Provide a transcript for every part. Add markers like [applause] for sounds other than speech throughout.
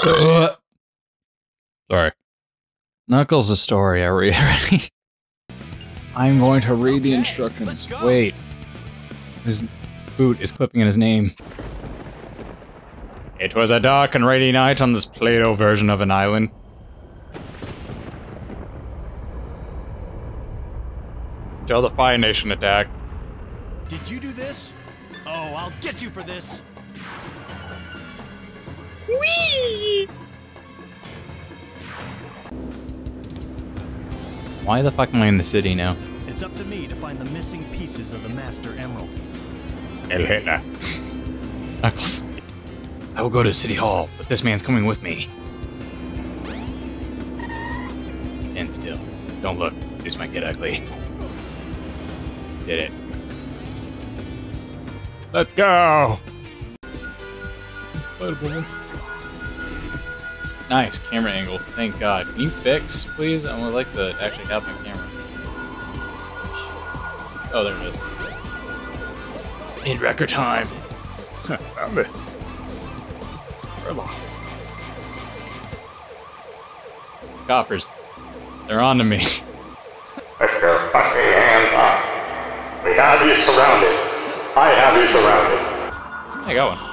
[coughs] Sorry. Knuckles' a story. Are we ready? I'm going to read the instructions. Wait. His boot is clipping in his name. It was a dark and rainy night on this Play-Doh version of an island. Till the Fire Nation attacked. Did you do this? Oh, I'll get you for this. Whee! Why the fuck am I in the city now? It's up to me to find the missing pieces of the Master Emerald. El Hitler. Knuckles. I will go to City Hall, but this man's coming with me. Stand still. Don't look. This might get ugly. Did it. Let's go! Nice camera angle. Thank God. Can you fix, please? I would like to actually have my camera. Oh, there it is. In record time. Found it. Coppers. They're on to me. Put your fucking hands up. We have you surrounded. I have you surrounded. I got one.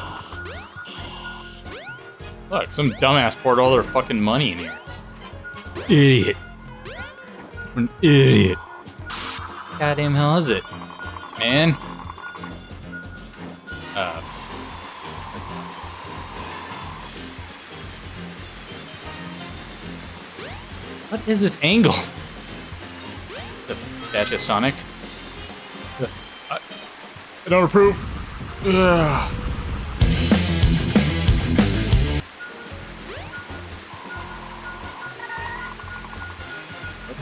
Look, some dumbass poured all their fucking money in here. Idiot. An idiot. Goddamn hell is it? Man. Uh. What is this angle? The statue of Sonic? I, I don't approve. Ugh.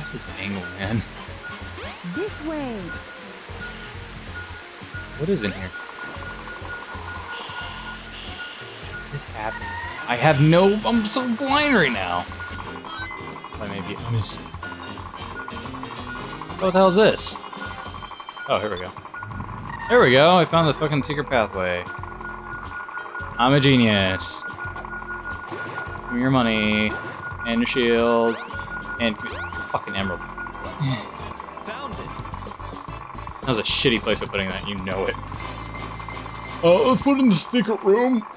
Is this angle, man? This way. What is in here? What is happening? I have no. I'm so blind right now. I may be missed. Oh, what the hell is this? Oh, here we go. There we go. I found the fucking secret pathway. I'm a genius. Give me your money and your shields and fucking emerald. Found it. That was a shitty place of putting that. You know it. Oh, let's put it in the secret room. [laughs]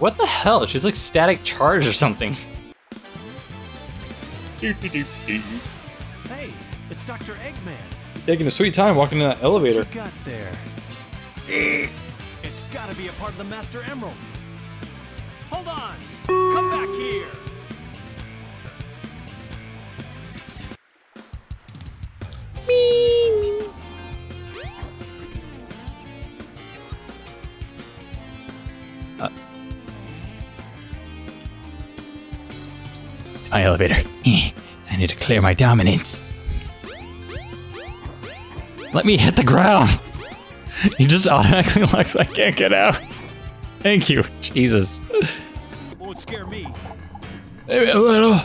what the hell? She's like static charge or something. Hey, it's Dr. Eggman. Taking a sweet time walking in that elevator. What you got there? it's gotta be a part of the Master Emerald. Hold on! Come back here! My elevator. [clears throat] I need to clear my dominance. Let me hit the ground. [laughs] He just automatically [laughs] locks. I can't get out. Thank you, Jesus. Won't scare me. Maybe a little.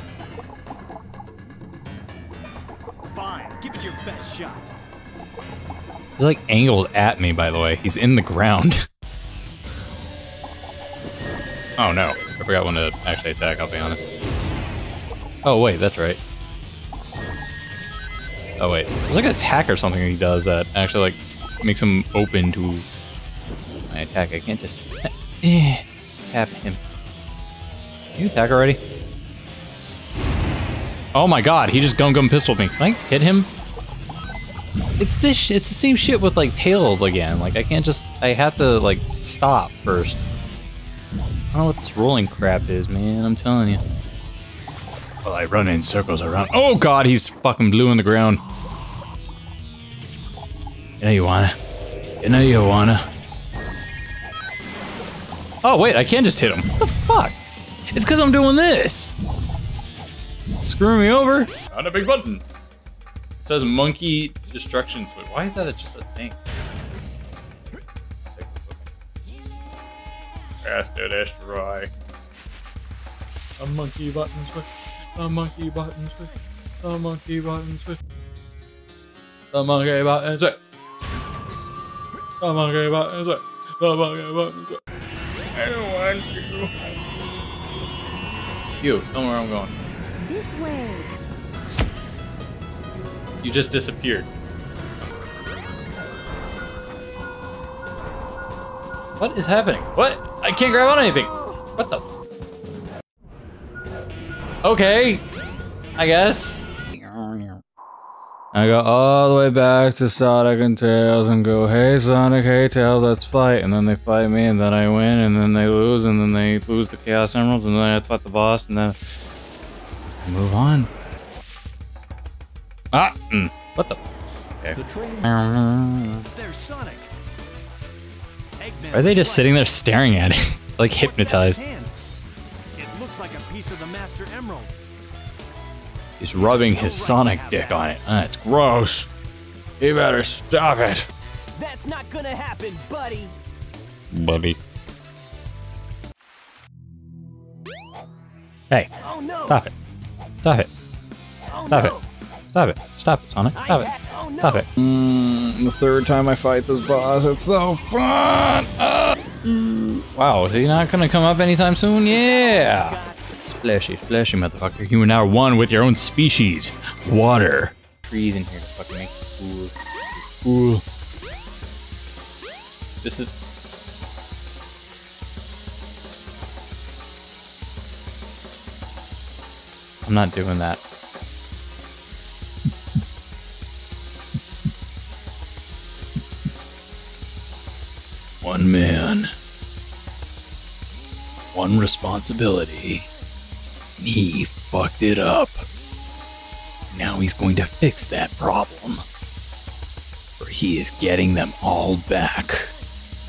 Fine, give it your best shot. He's like angled at me, by the way. He's in the ground. [laughs] oh no, I forgot when to actually attack. I'll be honest. Oh wait, that's right. Oh wait, there's like an attack or something he does that actually like makes him open to my attack. I can't just [sighs] tap him. Can you attack already? Oh my god, he just gum gum pistoled me. Can I hit him? It's this. It's the same shit with like tails again. Like I can't just. I have to like stop first. I don't know what this rolling crap is, man. I'm telling you. Well, I run in circles around. Oh god, he's fucking blue on the ground. You know you wanna. You know you wanna. Oh wait, I can't just hit him. What the fuck? It's because I'm doing this. Screw me over. On a big button. It says monkey destruction switch. Why is that just a thing? Faster destroy. A monkey button switch. A monkey button switch. A monkey button switch. A monkey button switch. A monkey button switch. A monkey button switch. I don't want to. You, tell me where I'm going. This way. You just disappeared. What is happening? What? I can't grab on anything. What the? Okay. I guess. I go all the way back to Sonic and Tails and go, hey Sonic, hey Tails, let's fight. And then they fight me, and then I win, and then they lose, and then they lose the Chaos Emeralds, and then I fight the boss, and then I move on. Ah, mm, what the? The train. There's Sonic. Eggman Are they just flies sitting there staring at it, [laughs] like What's that hypnotized? The Master Emerald. He's rubbing his Sonic dick on it. That's gross. You better stop it, That's not gonna happen, buddy. buddy. Hey, Oh no. stop it. Stop it. Oh Stop no. it. Stop it. Stop it, Sonic. Stop it. oh no. Stop it. Mm, the third time I fight this boss, it's so fun. Ah. Wow, is he not gonna come up anytime soon? Yeah. Splashy, splashy, motherfucker. You are now one with your own species. Water. Trees in here to fucking make you fool. Fool. This is. I'm not doing that. One man. One responsibility. He fucked it up. Now he's going to fix that problem. Or he is getting them all back.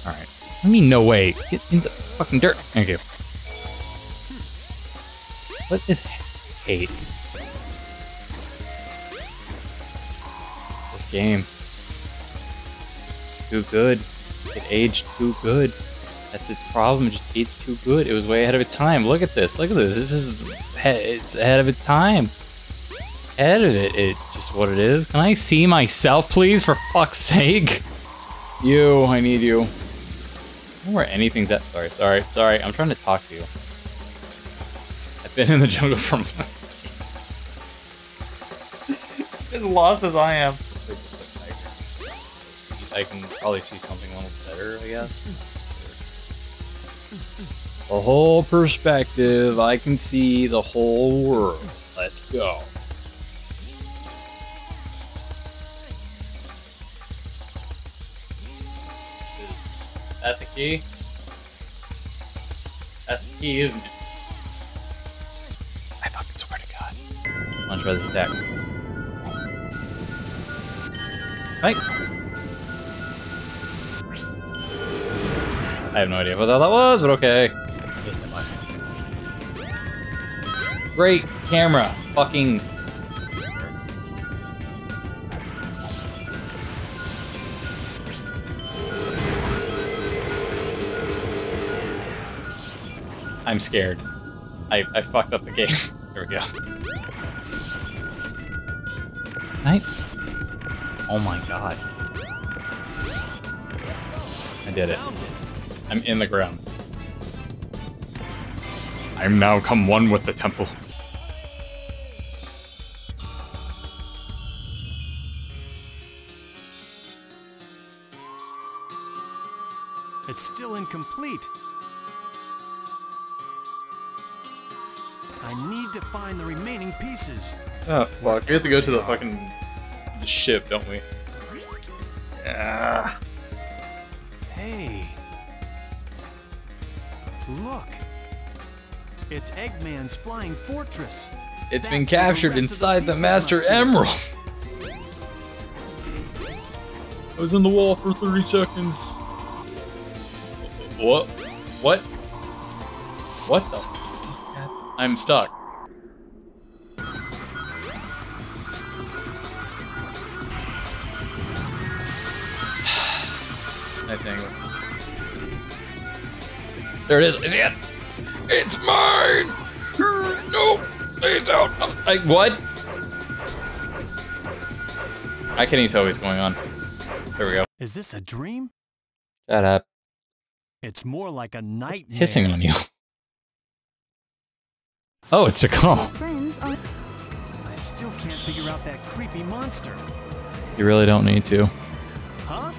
Alright. I mean, no way. Get in the fucking dirt. Thank you. What is hate? This game. Too good. It aged too good. That's its problem. It just aged too good. It was way ahead of its time. Look at this. Look at this. This is it's ahead of its time. Ahead of it. It's just what it is. Can I see myself, please? For fuck's sake. You. I need you. I where anything's at. Sorry. Sorry. Sorry. I'm trying to talk to you. I've been in the jungle for months. [laughs] as lost as I am. I can probably see something a little better, I guess. The whole perspective, I can see the whole world. Let's go. Is that the key? That's the key, isn't it? I fucking swear to God. I'm gonna try this attack. Right. I have no idea what that was, but okay. Great camera. Fucking. I'm scared. I, I fucked up the game. [laughs] Here we go. Right? Oh my god. I did it. I'm in the ground. I'm now come one with the temple. It's still incomplete. I need to find the remaining pieces. Oh fuck! We have to go to the fucking ship, don't we? Yeah. Hey. Look. It's Eggman's flying fortress. It's That's been captured the inside the pieces Master. Emerald. I was in the wall for 30 seconds. What? What? What the? I'm stuck. [sighs] nice angle. There it is. Is see it. It's mine. No, please don't. I, what? I can't even tell what's going on. There we go. Is this a dream? Shut up. It's more like a nightmare. Hissing on you. Oh, it's Tikal. Friends are I still can't figure out that creepy monster. You really don't need to. Huh?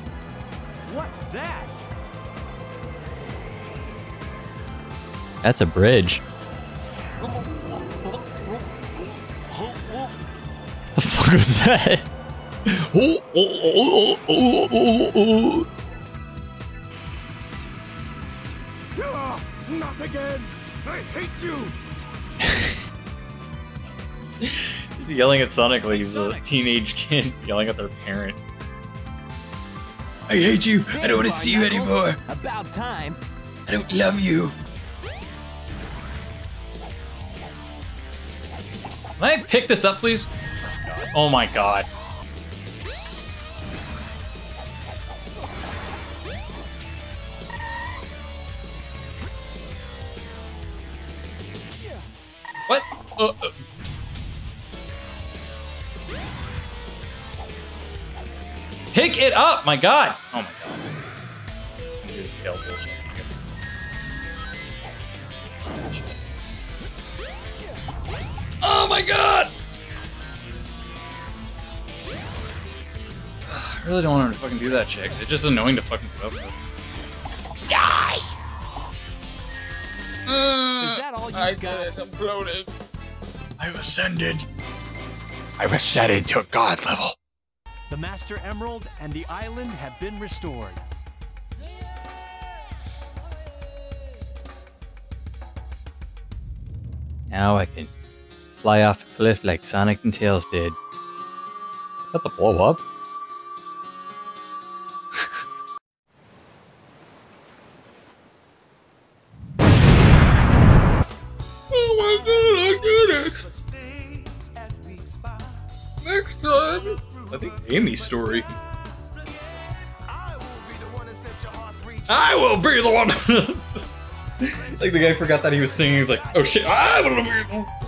What's that? That's a bridge. What the fuck was that? Not again! I hate you! [laughs] He's yelling at Sonic like he's a teenage kid [laughs] yelling at their parent. I hate you. I don't want to see you anymore. About time. I don't love you. Can I pick this up, please? Oh my god. What? Uh, uh. Pick it up! My god! Oh my god. My god! I really don't want her to fucking do that, chick. It's just annoying to fucking put up with. Die! Mm. Is that all you I got? did it. I'm bloated. I've ascended. I've ascended to a God level. The Master Emerald and the island have been restored. Now I can fly off a cliff like Sonic and Tails did. Got the blow up. [laughs] oh my god, I did it! Next time! I think Amy's story. I will be the one. [laughs] like the guy forgot that he was singing. He's like, "Oh shit, I will be." the one."